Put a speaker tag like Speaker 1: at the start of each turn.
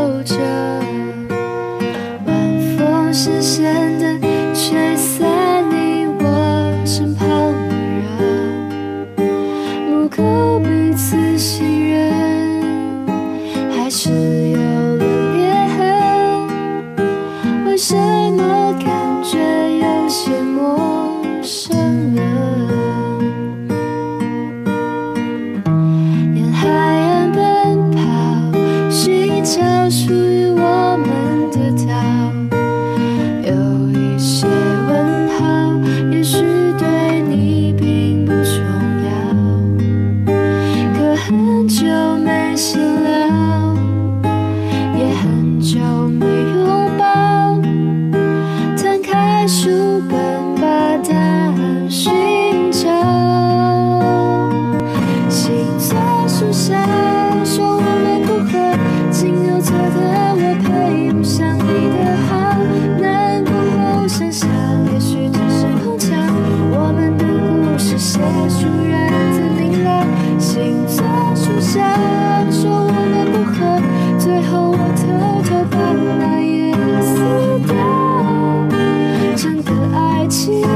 Speaker 1: 守着晚风咸咸的吹散你我身旁的人。不够彼此信任还是很久没写了。起。